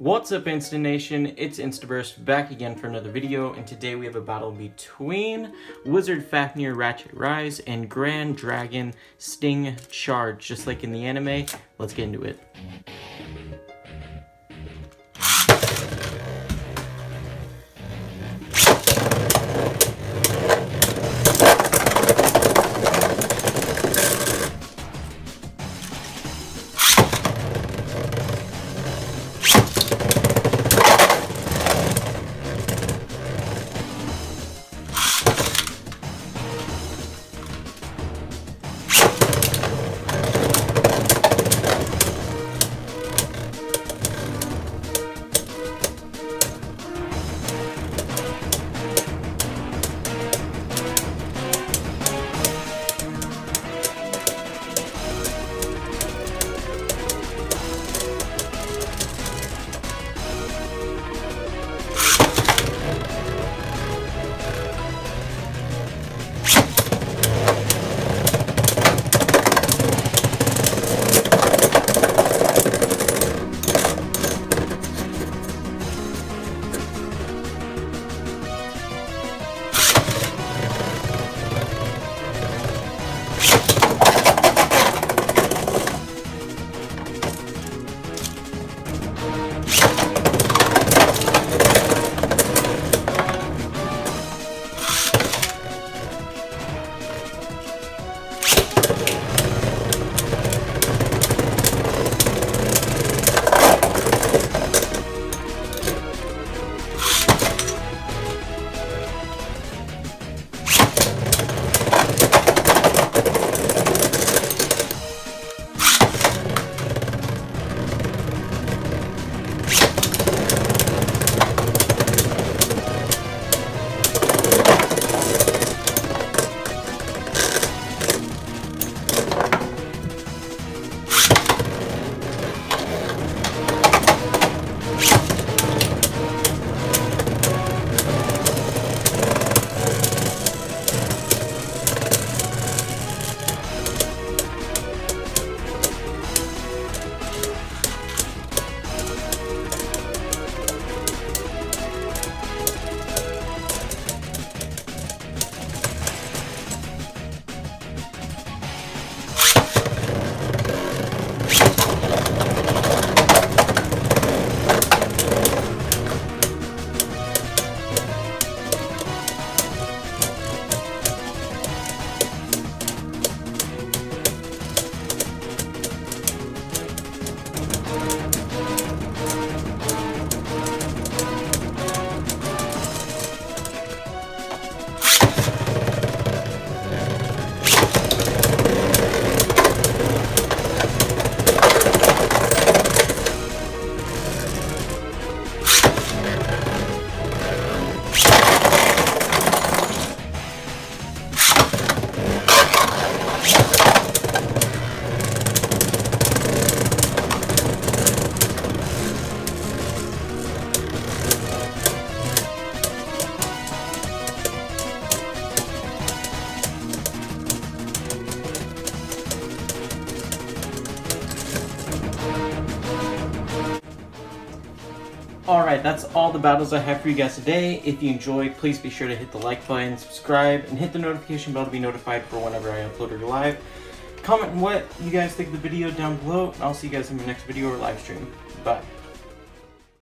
What's up Instant Nation, it's Instaburst back again for another video and today we have a battle between Wizard Fafnir Ratchet Rise and Grand Dragon Sting Charge, just like in the anime. Let's get into it. Alright, that's all the battles I have for you guys today. If you enjoyed, please be sure to hit the like button, subscribe, and hit the notification bell to be notified for whenever I upload it live. Comment what you guys think of the video down below, and I'll see you guys in my next video or live stream. Bye.